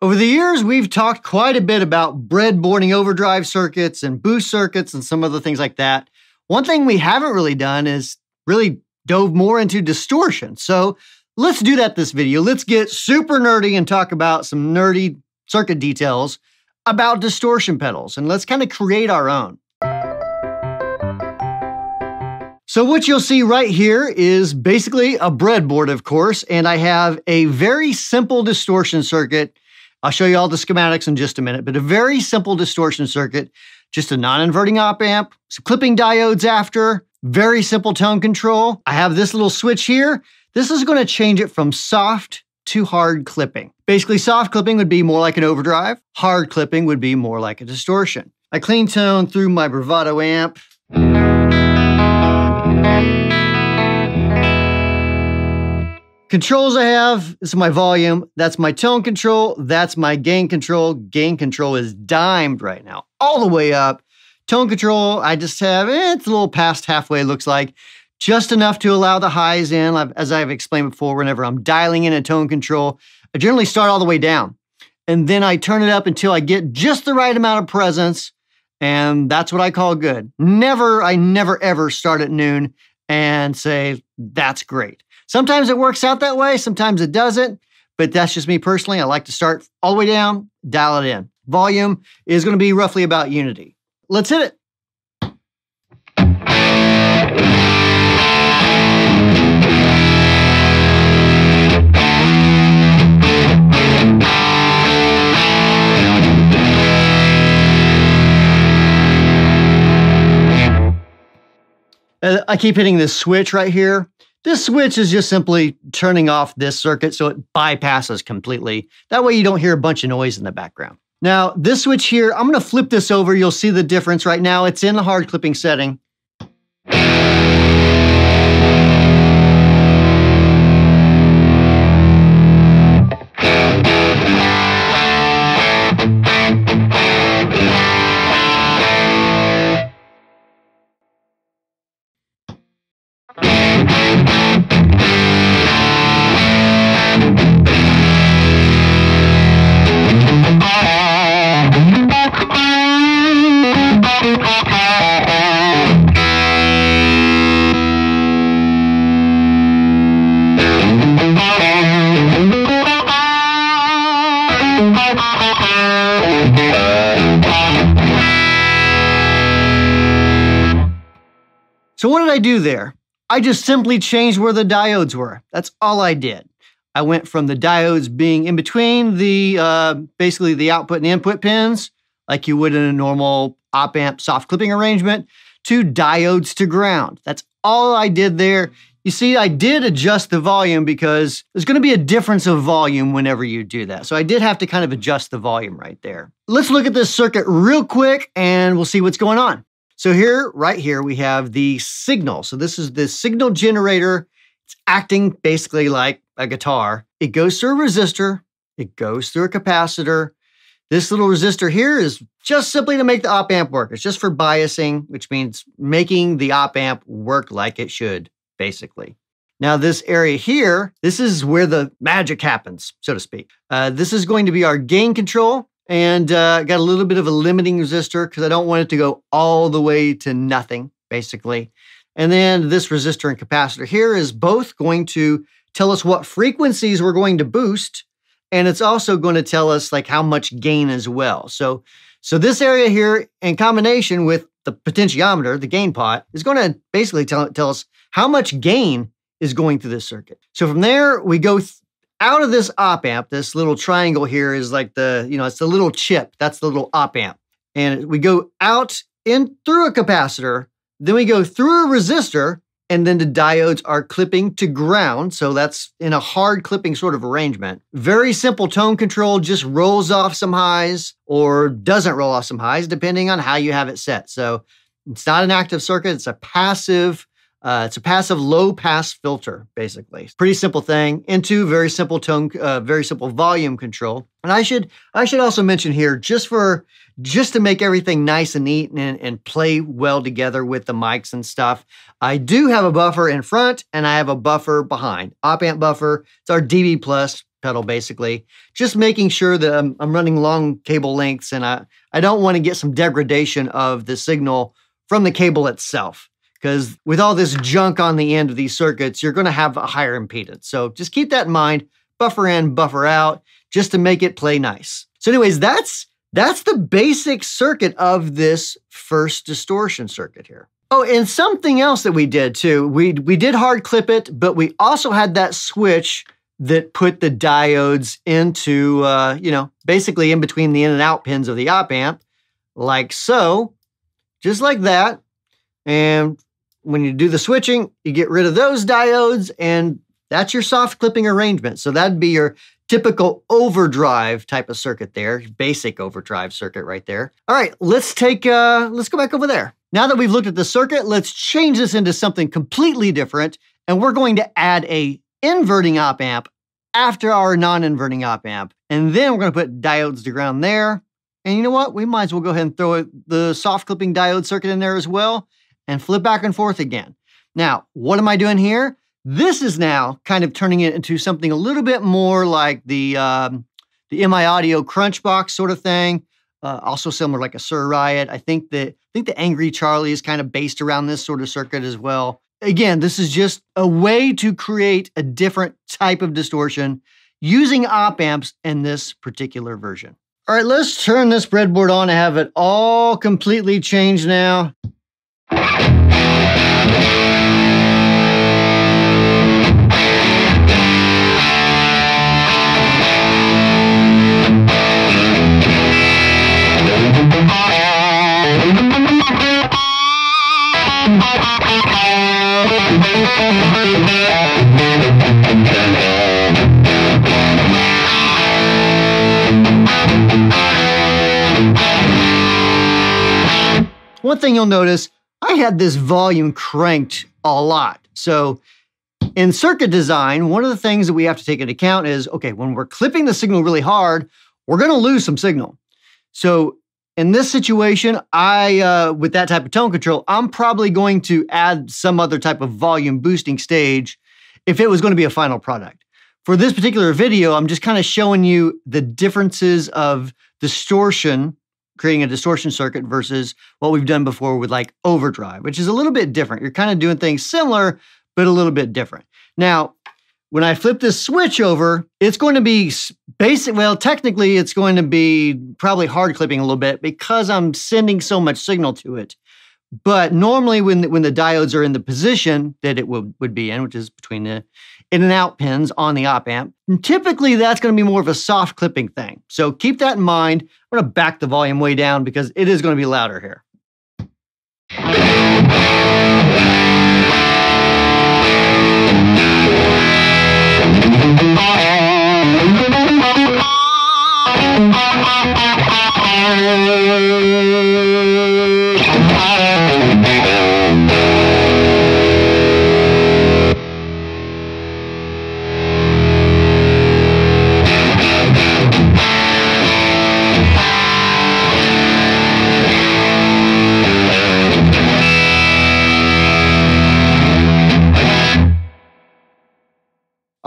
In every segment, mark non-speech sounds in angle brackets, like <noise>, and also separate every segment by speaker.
Speaker 1: Over the years, we've talked quite a bit about breadboarding overdrive circuits and boost circuits and some other things like that. One thing we haven't really done is really dove more into distortion. So let's do that this video. Let's get super nerdy and talk about some nerdy circuit details about distortion pedals and let's kind of create our own. So what you'll see right here is basically a breadboard, of course, and I have a very simple distortion circuit. I'll show you all the schematics in just a minute, but a very simple distortion circuit, just a non-inverting op amp, some clipping diodes after, very simple tone control. I have this little switch here. This is going to change it from soft to hard clipping. Basically, soft clipping would be more like an overdrive. Hard clipping would be more like a distortion. I clean tone through my Bravado amp. Controls I have, this is my volume, that's my tone control, that's my gain control. Gain control is dimed right now, all the way up. Tone control, I just have, eh, it's a little past halfway, looks like. Just enough to allow the highs in, as I've explained before, whenever I'm dialing in a tone control, I generally start all the way down. And then I turn it up until I get just the right amount of presence. And that's what I call good. Never, I never ever start at noon and say, that's great. Sometimes it works out that way, sometimes it doesn't, but that's just me personally. I like to start all the way down, dial it in. Volume is going to be roughly about unity. Let's hit it. Uh, I keep hitting this switch right here. This switch is just simply turning off this circuit so it bypasses completely. That way you don't hear a bunch of noise in the background. Now, this switch here, I'm going to flip this over. You'll see the difference right now. It's in the hard clipping setting. So what did I do there? I just simply changed where the diodes were. That's all I did. I went from the diodes being in between the, uh, basically the output and input pins, like you would in a normal op amp soft clipping arrangement, to diodes to ground. That's all I did there. You see, I did adjust the volume because there's going to be a difference of volume whenever you do that. So I did have to kind of adjust the volume right there. Let's look at this circuit real quick and we'll see what's going on. So here, right here, we have the signal. So this is the signal generator. It's acting basically like a guitar. It goes through a resistor. It goes through a capacitor. This little resistor here is just simply to make the op amp work. It's just for biasing, which means making the op amp work like it should, basically. Now, this area here, this is where the magic happens, so to speak. Uh, this is going to be our gain control and uh, got a little bit of a limiting resistor because I don't want it to go all the way to nothing, basically. And then this resistor and capacitor here is both going to tell us what frequencies we're going to boost, and it's also going to tell us like how much gain as well. So, so this area here, in combination with the potentiometer, the gain pot, is going to basically tell, tell us how much gain is going through this circuit. So from there, we go out of this op amp, this little triangle here is like the, you know, it's the little chip. That's the little op amp. And we go out in through a capacitor, then we go through a resistor, and then the diodes are clipping to ground. So that's in a hard clipping sort of arrangement. Very simple tone control, just rolls off some highs or doesn't roll off some highs, depending on how you have it set. So it's not an active circuit, it's a passive uh, it's a passive low pass filter, basically. Pretty simple thing. Into very simple tone, uh, very simple volume control. And I should I should also mention here, just for just to make everything nice and neat and, and play well together with the mics and stuff, I do have a buffer in front and I have a buffer behind. Op amp buffer. It's our DB plus. pedal basically, just making sure that I'm, I'm running long cable lengths and I, I don't want to get some degradation of the signal from the cable itself. Because with all this junk on the end of these circuits, you're going to have a higher impedance. So just keep that in mind. Buffer in, buffer out, just to make it play nice. So, anyways, that's that's the basic circuit of this first distortion circuit here. Oh, and something else that we did too. We we did hard clip it, but we also had that switch that put the diodes into uh, you know basically in between the in and out pins of the op amp, like so, just like that. And when you do the switching, you get rid of those diodes, and that's your soft clipping arrangement. So that'd be your typical overdrive type of circuit there, basic overdrive circuit right there. All right, let's take uh, let's go back over there. Now that we've looked at the circuit, let's change this into something completely different. And we're going to add a inverting op amp after our non-inverting op amp. And then we're going to put diodes to ground there. And you know what? We might as well go ahead and throw the soft clipping diode circuit in there as well and flip back and forth again. Now, what am I doing here? This is now kind of turning it into something a little bit more like the um, the MI Audio Crunchbox sort of thing. Uh, also similar like a Suhr Riot. I think that I think the Angry Charlie is kind of based around this sort of circuit as well. Again, this is just a way to create a different type of distortion using op amps in this particular version. All right, let's turn this breadboard on and have it all completely changed now. One thing you'll notice, I had this volume cranked a lot. So in circuit design, one of the things that we have to take into account is, okay, when we're clipping the signal really hard, we're going to lose some signal. So in this situation, I, uh, with that type of tone control, I'm probably going to add some other type of volume boosting stage if it was going to be a final product. For this particular video, I'm just kind of showing you the differences of distortion creating a distortion circuit versus what we've done before with like overdrive, which is a little bit different. You're kind of doing things similar, but a little bit different. Now, when I flip this switch over, it's going to be basic. Well, technically, it's going to be probably hard clipping a little bit because I'm sending so much signal to it. But normally, when the, when the diodes are in the position that it would, would be in, which is between the in and out pins on the op amp, And typically that's going to be more of a soft clipping thing. So keep that in mind. I'm going to back the volume way down because it is going to be louder here.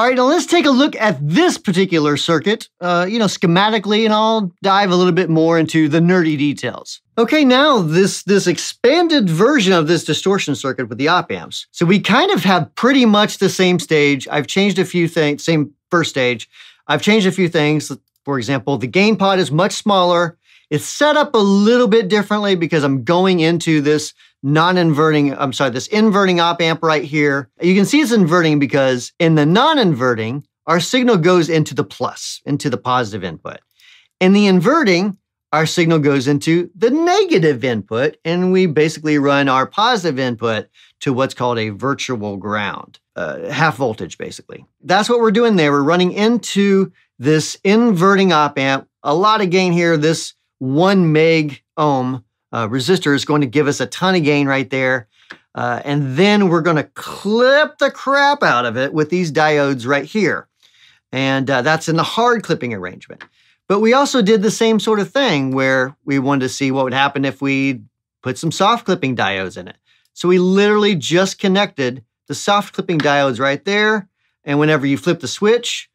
Speaker 1: All right, now let's take a look at this particular circuit, uh, you know, schematically, and I'll dive a little bit more into the nerdy details. Okay, now this, this expanded version of this distortion circuit with the op amps. So we kind of have pretty much the same stage. I've changed a few things, same first stage. I've changed a few things. For example, the gain pot is much smaller. It's set up a little bit differently because I'm going into this non-inverting, I'm sorry, this inverting op amp right here. You can see it's inverting because in the non-inverting, our signal goes into the plus, into the positive input. In the inverting, our signal goes into the negative input, and we basically run our positive input to what's called a virtual ground, uh, half voltage, basically. That's what we're doing there. We're running into this inverting op amp. A lot of gain here. This one meg ohm uh, resistor is going to give us a ton of gain right there. Uh, and then we're going to clip the crap out of it with these diodes right here. And uh, that's in the hard clipping arrangement. But we also did the same sort of thing where we wanted to see what would happen if we put some soft clipping diodes in it. So we literally just connected the soft clipping diodes right there. And whenever you flip the switch,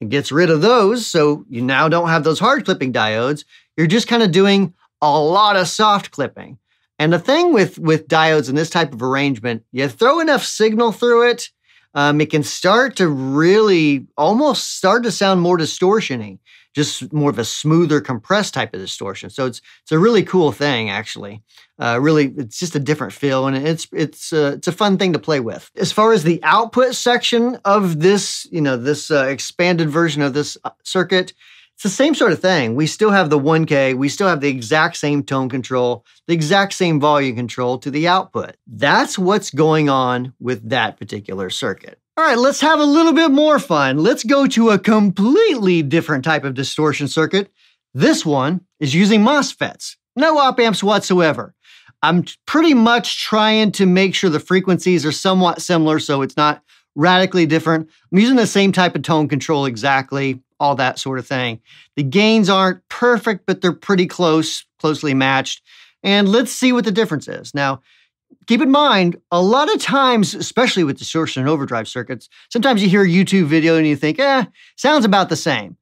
Speaker 1: It gets rid of those, so you now don't have those hard clipping diodes. You're just kind of doing a lot of soft clipping. And the thing with, with diodes in this type of arrangement, you throw enough signal through it, um, it can start to really almost start to sound more distortiony just more of a smoother compressed type of distortion. So it's it's a really cool thing actually. Uh, really, it's just a different feel, and it's it's uh, it's a fun thing to play with. As far as the output section of this, you know, this uh, expanded version of this uh, circuit, it's the same sort of thing. We still have the 1K, we still have the exact same tone control, the exact same volume control to the output. That's what's going on with that particular circuit. All right, let's have a little bit more fun. Let's go to a completely different type of distortion circuit. This one is using MOSFETs, no op amps whatsoever. I'm pretty much trying to make sure the frequencies are somewhat similar so it's not radically different. I'm using the same type of tone control exactly, all that sort of thing. The gains aren't perfect, but they're pretty close, closely matched. And let's see what the difference is. Now, keep in mind, a lot of times, especially with distortion and overdrive circuits, sometimes you hear a YouTube video and you think, eh, sounds about the same.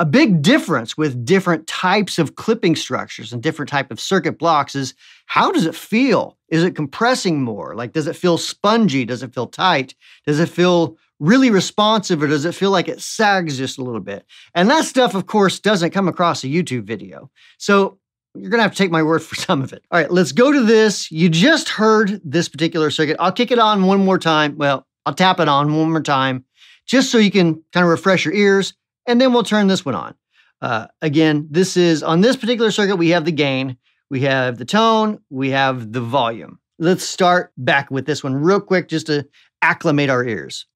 Speaker 1: A big difference with different types of clipping structures and different type of circuit blocks is how does it feel? Is it compressing more? Like, does it feel spongy? Does it feel tight? Does it feel really responsive or does it feel like it sags just a little bit? And that stuff, of course, doesn't come across a YouTube video. So you're going to have to take my word <laughs> for some of it. All right, let's go to this. You just heard this particular circuit. I'll kick it on one more time. Well, I'll tap it on one more time just so you can kind of refresh your ears, and then we'll turn this one on. Uh, again, this is on this particular circuit, we have the gain, we have the tone, we have the volume. Let's start back with this one real quick just to acclimate our ears.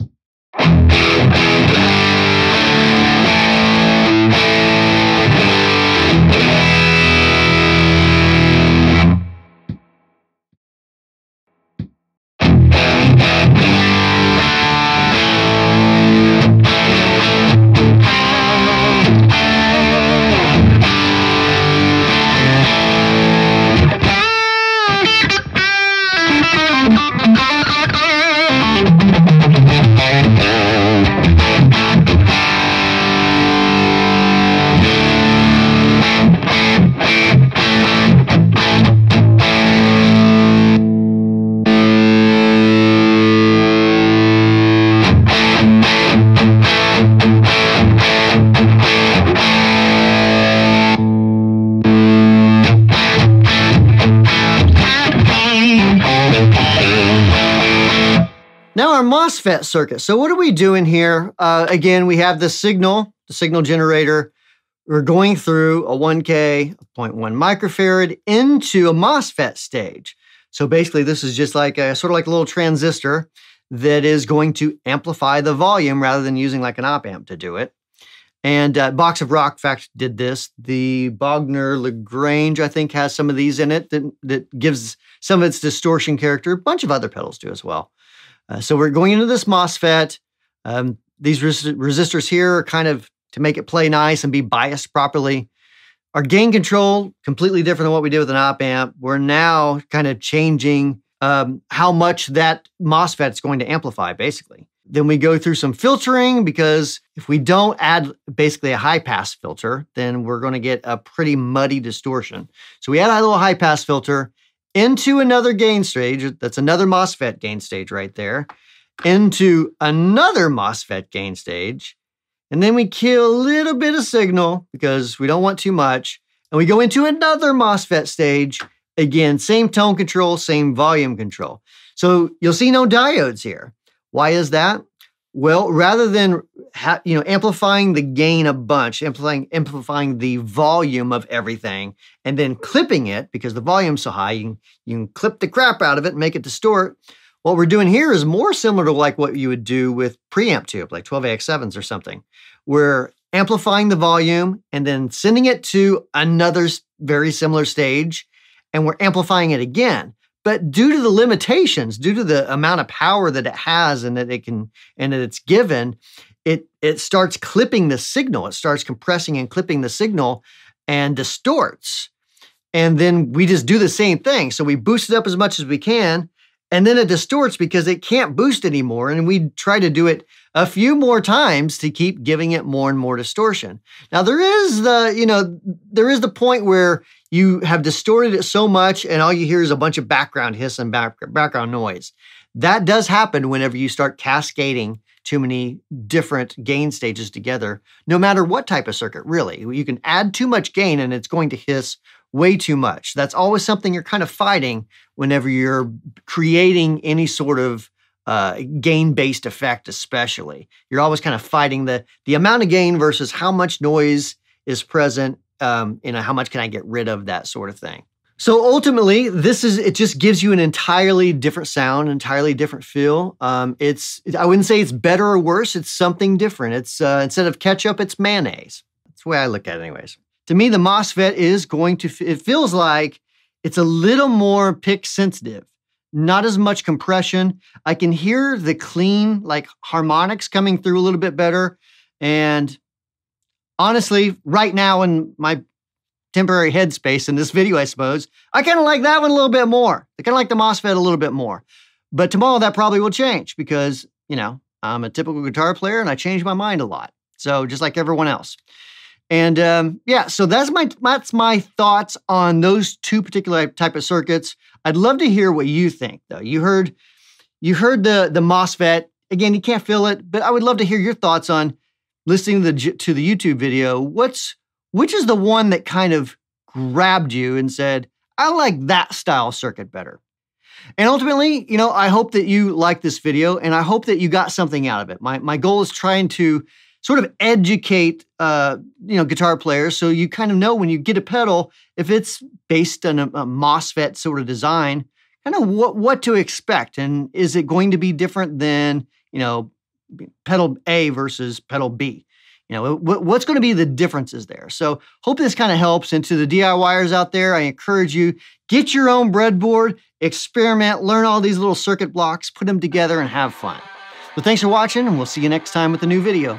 Speaker 1: MOSFET circuit. So what are we doing here? Uh, again, we have the signal, the signal generator. We're going through a 1K, 0.1 microfarad into a MOSFET stage. So basically, this is just like a sort of like a little transistor that is going to amplify the volume rather than using like an op amp to do it. And uh, Box of Rock, in fact, did this. The Bogner La Grange, I think, has some of these in it that, that gives some of its distortion character. A bunch of other pedals do as well. Uh, so we're going into this MOSFET. Um, these res- resistors here are kind of to make it play nice and be biased properly. Our gain control, completely different than what we did with an op amp. We're now kind of changing um, how much that MOSFET is going to amplify, basically. Then we go through some filtering because if we don't add basically a high pass filter, then we're going to get a pretty muddy distortion. So we add a little high pass filter into another gain stage. That's another MOSFET gain stage right there. Into another MOSFET gain stage. And then we kill a little bit of signal because we don't want too much. And we go into another MOSFET stage. Again, same tone control, same volume control. So you'll see no diodes here. Why is that? Well, rather than ha- you know amplifying the gain a bunch, amplifying amplifying the volume of everything, and then clipping it because the volume's so high, you can, you can clip the crap out of it and make it distort. What we're doing here is more similar to like what you would do with preamp tube, like 12AX7s or something. We're amplifying the volume and then sending it to another very similar stage, and we're amplifying it again. But due to the limitations, due to the amount of power that it has and that it can and that it's given, it it starts clipping the signal. It starts compressing and clipping the signal and distorts. And then we just do the same thing. So we boost it up as much as we can, and then it distorts because it can't boost anymore. And we try to do it a few more times to keep giving it more and more distortion. Now there is the, you know, there is the point where you have distorted it so much and all you hear is a bunch of background hiss and back, background noise. That does happen whenever you start cascading too many different gain stages together, no matter what type of circuit, really. You can add too much gain and it's going to hiss way too much. That's always something you're kind of fighting whenever you're creating any sort of uh, gain based effect, especially. You're always kind of fighting the, the amount of gain versus how much noise is present, um, you know, how much can I get rid of, that sort of thing. So ultimately, this is it just gives you an entirely different sound, entirely different feel. Um, it's I wouldn't say it's better or worse. It's something different. It's uh, instead of ketchup, it's mayonnaise. That's the way I look at it, anyways. To me, the MOSFET is going to. It feels like it's a little more pick sensitive, not as much compression. I can hear the clean like harmonics coming through a little bit better, and honestly, right now in my temporary headspace in this video, I suppose. I kind of like that one a little bit more. I kind of like the MOSFET a little bit more. But tomorrow that probably will change because, you know, I'm a typical guitar player and I change my mind a lot. So just like everyone else. And um, yeah, so that's my that's my thoughts on those two particular type of circuits. I'd love to hear what you think, though. You heard you heard the the MOSFET again. You can't feel it, but I would love to hear your thoughts on listening to the to the YouTube video. What's which is the one that kind of grabbed you and said, I like that style circuit better? And ultimately, you know, I hope that you like this video and I hope that you got something out of it. My, my goal is trying to sort of educate, uh, you know, guitar players so you kind of know when you get a pedal, if it's based on a, a MOSFET sort of design, kind of what, what to expect. And is it going to be different than, you know, pedal A versus pedal B? You know, what's going to be the differences there? So, hope this kind of helps. And to the DIYers out there, I encourage you get your own breadboard, experiment, learn all these little circuit blocks, put them together, and have fun. But thanks for watching, and we'll see you next time with a new video.